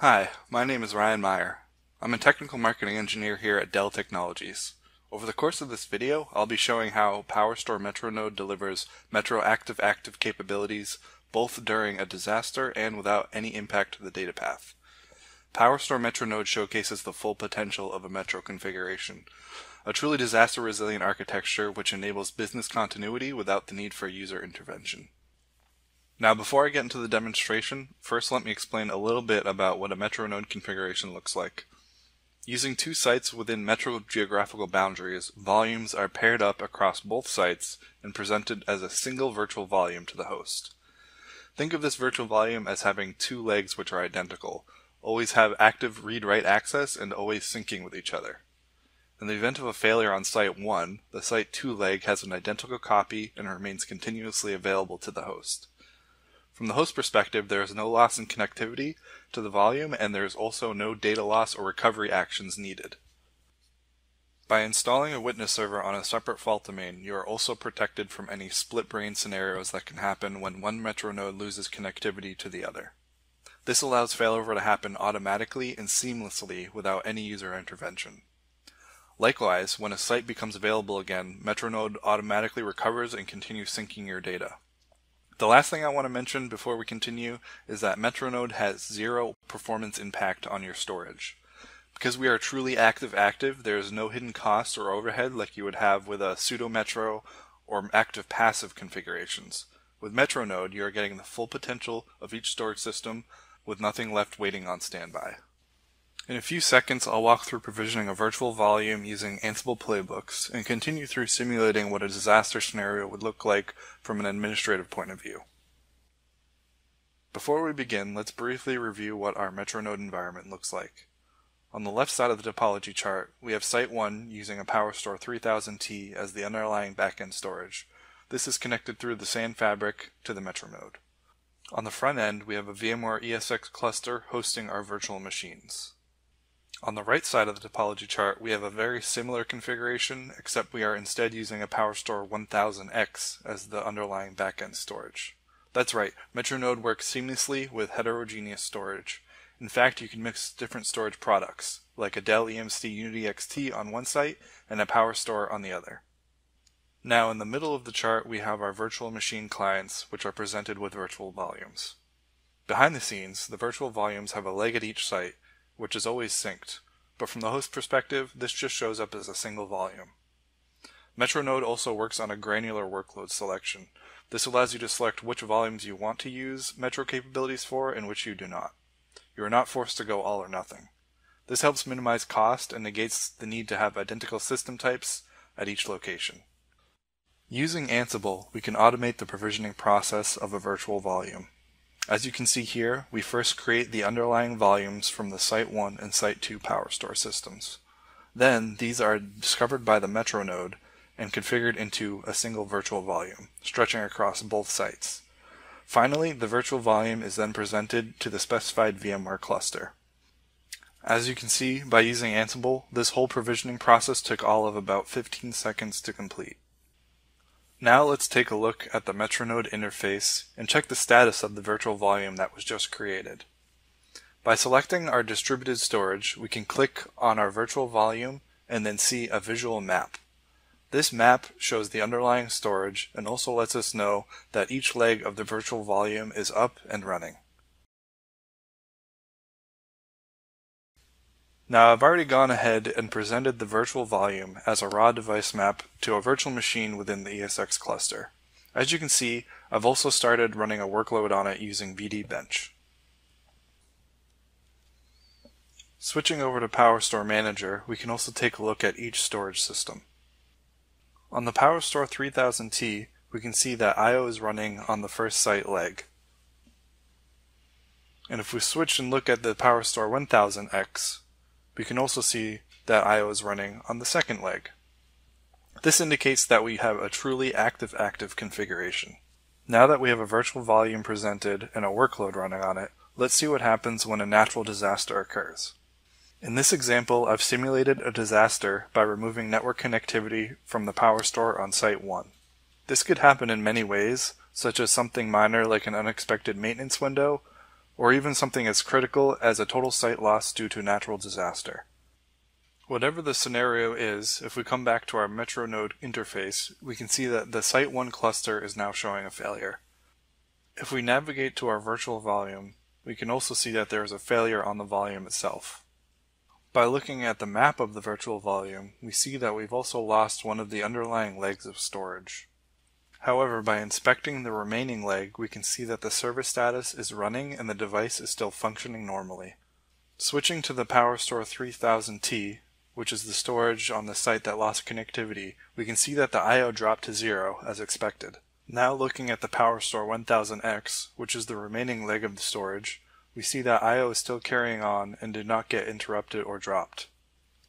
Hi, my name is Ryan Meyer. I'm a technical marketing engineer here at Dell Technologies. Over the course of this video, I'll be showing how PowerStore MetroNode delivers Metro active-active capabilities both during a disaster and without any impact to the data path. PowerStore MetroNode showcases the full potential of a Metro configuration, a truly disaster-resilient architecture which enables business continuity without the need for user intervention. Now before I get into the demonstration, first let me explain a little bit about what a Metro node configuration looks like. Using two sites within Metro geographical boundaries, volumes are paired up across both sites and presented as a single virtual volume to the host. Think of this virtual volume as having two legs which are identical, always have active read-write access and always syncing with each other. In the event of a failure on Site 1, the Site 2 leg has an identical copy and remains continuously available to the host. From the host perspective, there is no loss in connectivity to the volume, and there is also no data loss or recovery actions needed. By installing a witness server on a separate fault domain, you are also protected from any split brain scenarios that can happen when one Metro node loses connectivity to the other. This allows failover to happen automatically and seamlessly without any user intervention. Likewise, when a site becomes available again, Metronode automatically recovers and continues syncing your data. The last thing I want to mention before we continue is that Metronode has zero performance impact on your storage. Because we are truly active-active, there is no hidden cost or overhead like you would have with a pseudo Metro or active-passive configurations. With Metronode, you are getting the full potential of each storage system with nothing left waiting on standby. In a few seconds, I'll walk through provisioning a virtual volume using Ansible playbooks and continue through simulating what a disaster scenario would look like from an administrative point of view. Before we begin, let's briefly review what our Metronode environment looks like. On the left side of the topology chart, we have Site 1 using a PowerStore 3000T as the underlying backend storage. This is connected through the SAN fabric to the Metronode. On the front end, we have a VMware ESX cluster hosting our virtual machines. On the right side of the topology chart, we have a very similar configuration, except we are instead using a PowerStore 1000X as the underlying backend storage. That's right, Metronode works seamlessly with heterogeneous storage. In fact, you can mix different storage products, like a Dell EMC Unity XT on one site and a PowerStore on the other. Now in the middle of the chart we have our virtual machine clients, which are presented with virtual volumes. Behind the scenes, the virtual volumes have a leg at each site, which is always synced, but from the host perspective, this just shows up as a single volume. Metronode also works on a granular workload selection. This allows you to select which volumes you want to use Metro capabilities for and which you do not. You are not forced to go all or nothing. This helps minimize cost and negates the need to have identical system types at each location. Using Ansible, we can automate the provisioning process of a virtual volume. As you can see here, we first create the underlying volumes from the Site 1 and Site 2 PowerStore systems. Then, these are discovered by the Metro node and configured into a single virtual volume, stretching across both sites. Finally, the virtual volume is then presented to the specified VMware cluster. As you can see, by using Ansible, this whole provisioning process took all of about 15 seconds to complete. Now let's take a look at the Metronode interface and check the status of the virtual volume that was just created. By selecting our distributed storage, we can click on our virtual volume and then see a visual map. This map shows the underlying storage and also lets us know that each leg of the virtual volume is up and running. Now I've already gone ahead and presented the virtual volume as a raw device map to a virtual machine within the ESX cluster. As you can see, I've also started running a workload on it using VDBench. Switching over to PowerStore Manager, we can also take a look at each storage system. On the PowerStore 3000T, we can see that I.O. is running on the first site leg. And if we switch and look at the PowerStore 1000X, we can also see that I.O. is running on the second leg. This indicates that we have a truly active-active configuration. Now that we have a virtual volume presented and a workload running on it, let's see what happens when a natural disaster occurs. In this example, I've simulated a disaster by removing network connectivity from the PowerStore on Site 1. This could happen in many ways, such as something minor like an unexpected maintenance window, or even something as critical as a total site loss due to natural disaster. Whatever the scenario is, if we come back to our MetroNode interface, we can see that the Site1 cluster is now showing a failure. If we navigate to our virtual volume, we can also see that there is a failure on the volume itself. By looking at the map of the virtual volume, we see that we've also lost one of the underlying legs of storage. However, by inspecting the remaining leg, we can see that the service status is running and the device is still functioning normally. Switching to the PowerStore 3000T, which is the storage on the site that lost connectivity, we can see that the I.O. dropped to zero, as expected. Now looking at the PowerStore 1000X, which is the remaining leg of the storage, we see that I.O. is still carrying on and did not get interrupted or dropped.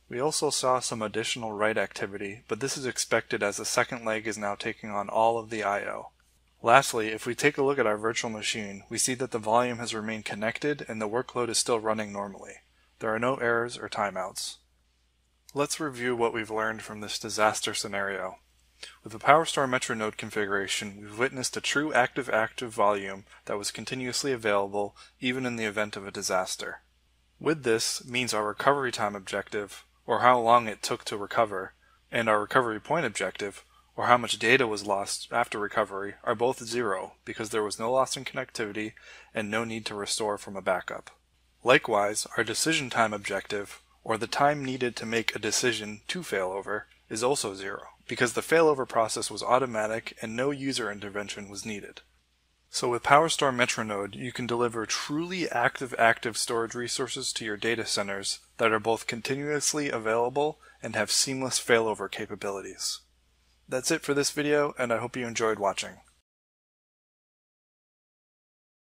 We also saw some additional write activity, but this is expected as the second leg is now taking on all of the I.O. Lastly, if we take a look at our virtual machine, we see that the volume has remained connected and the workload is still running normally. There are no errors or timeouts. Let's review what we've learned from this disaster scenario. With the PowerStore MetroNode configuration, we've witnessed a true active-active volume that was continuously available even in the event of a disaster. With this means our recovery time objective, or how long it took to recover, and our recovery point objective, or how much data was lost after recovery, are both zero because there was no loss in connectivity and no need to restore from a backup. Likewise, our decision time objective, or the time needed to make a decision to failover, is also zero, because the failover process was automatic and no user intervention was needed. So with PowerStore MetroNode, you can deliver truly active-active storage resources to your data centers that are both continuously available and have seamless failover capabilities. That's it for this video, and I hope you enjoyed watching.